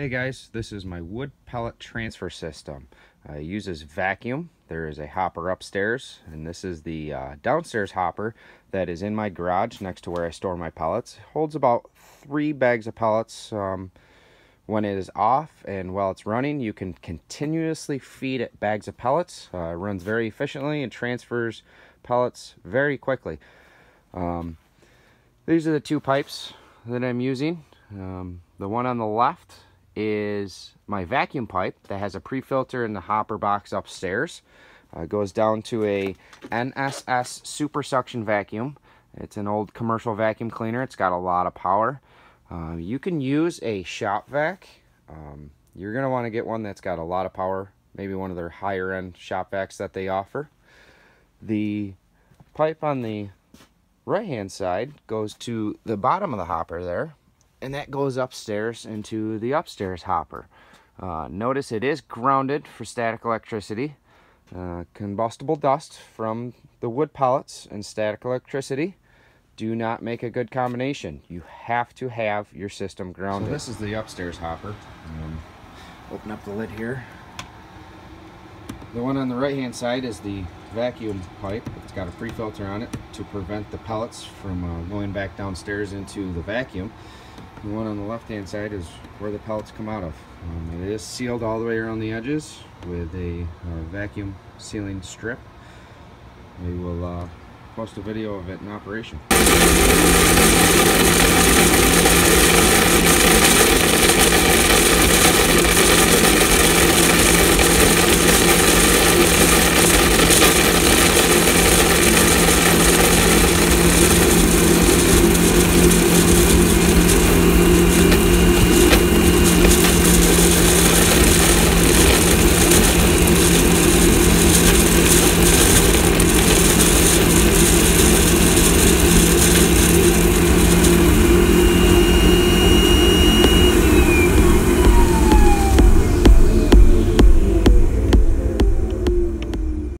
Hey guys, this is my wood pellet transfer system. Uh, it uses vacuum. There is a hopper upstairs, and this is the uh, downstairs hopper that is in my garage next to where I store my pellets. Holds about three bags of pellets um, when it is off, and while it's running, you can continuously feed it bags of pellets. Uh, it runs very efficiently and transfers pellets very quickly. Um, these are the two pipes that I'm using. Um, the one on the left is my vacuum pipe that has a pre-filter in the hopper box upstairs. Uh, goes down to a NSS super suction vacuum. It's an old commercial vacuum cleaner. It's got a lot of power. Uh, you can use a shop vac. Um, you're going to want to get one that's got a lot of power. Maybe one of their higher end shop vacs that they offer. The pipe on the right hand side goes to the bottom of the hopper there and that goes upstairs into the upstairs hopper. Uh, notice it is grounded for static electricity. Uh, combustible dust from the wood pellets and static electricity do not make a good combination. You have to have your system grounded. So this is the upstairs hopper. Um, open up the lid here. The one on the right hand side is the vacuum pipe. It's got a pre-filter on it to prevent the pellets from uh, going back downstairs into the vacuum. The one on the left hand side is where the pellets come out of. Um, it is sealed all the way around the edges with a uh, vacuum sealing strip. We will uh, post a video of it in operation.